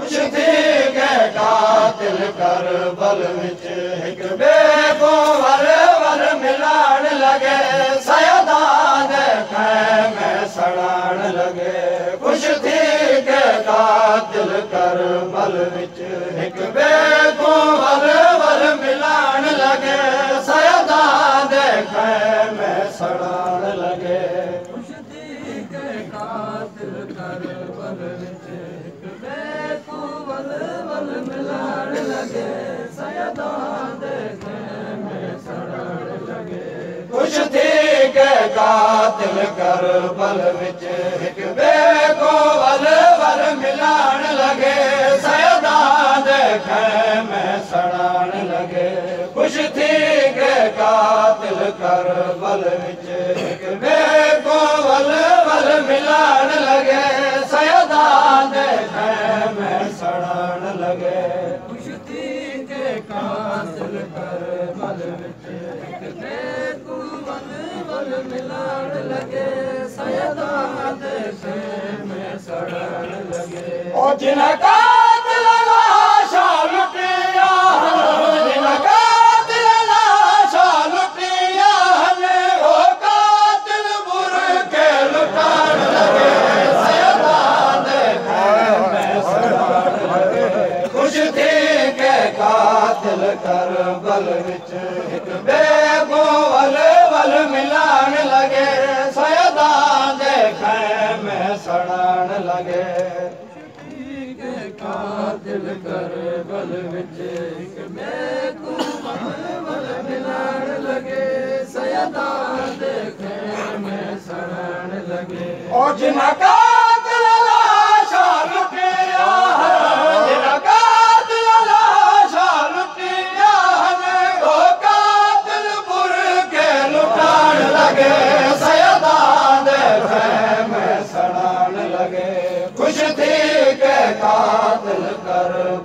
خوش ٿي ڪي قاتل ڪر بل وچ هڪ ملائڻ لڳي سيدا سڙائڻ لڳي خوش ٿي ڪي قاتل ڪر ڪو ور ور ملائڻ لڳي سيدا دي کيمي سڙائڻ لڳي خوش بل وچ ملائڻ لڳي سيدا دي کيمي سڙائڻ لڳي خوش ٿي قاتل ڪر 我进来看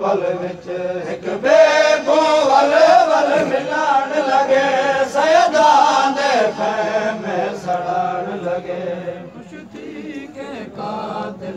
بل وچ هڪ ٻئي ڪو ول ول ملائڻ لڳي سيدا دي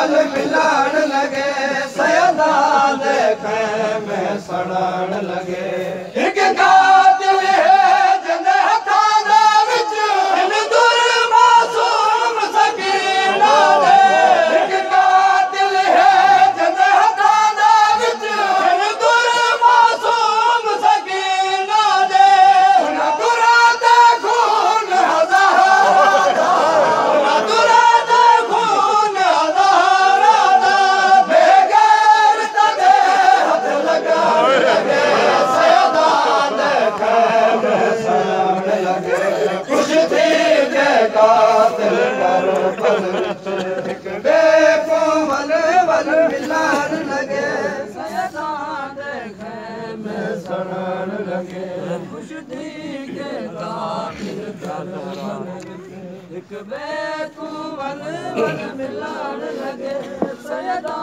ول ملائڻ لڳي کيمي سڙائڻ لڳي بيڪون لڳي سدا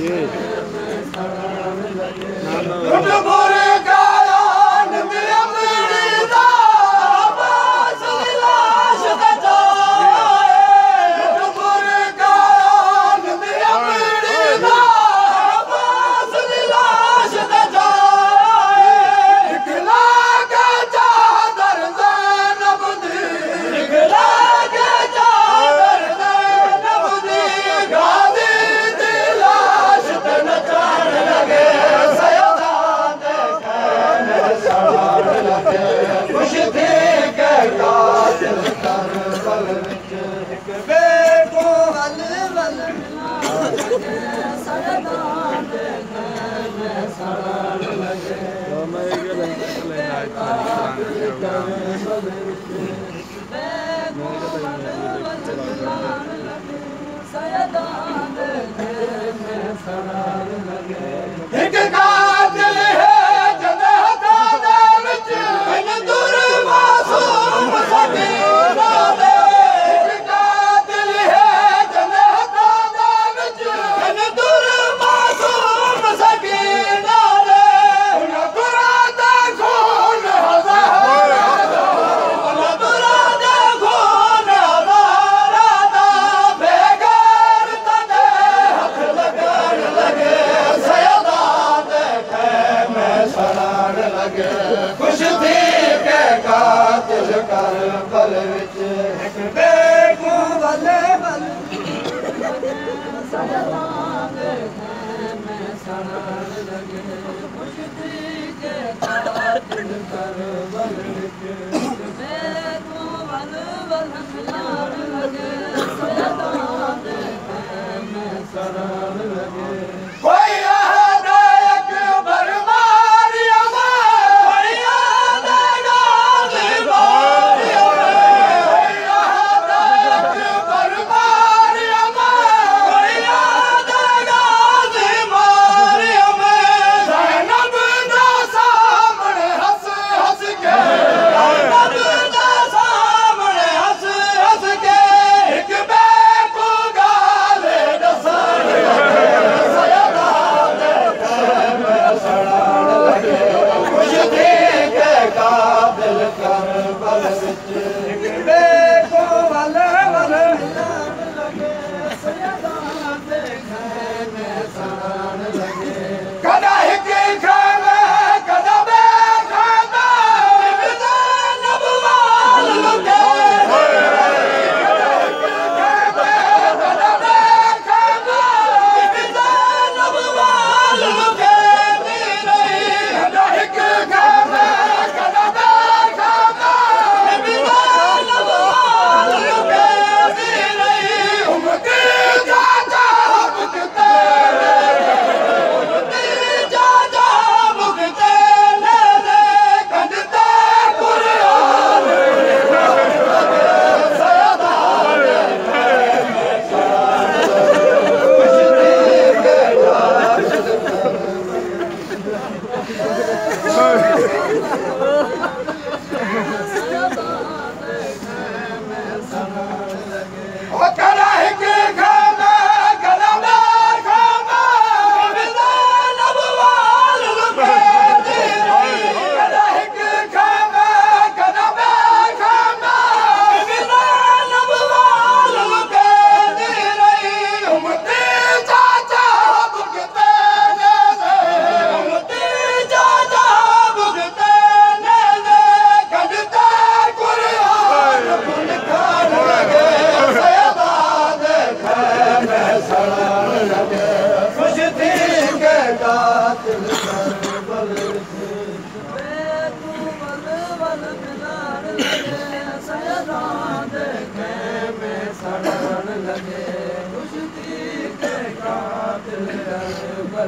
Yes. Hey! Saga.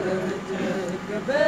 सयदा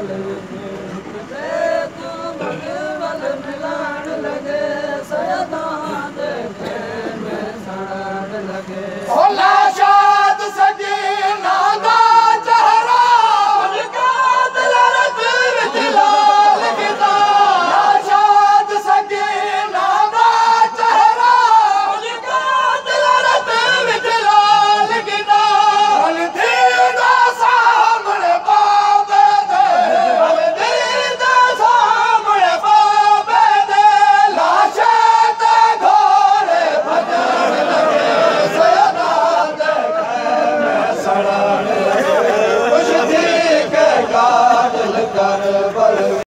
Hallelujah.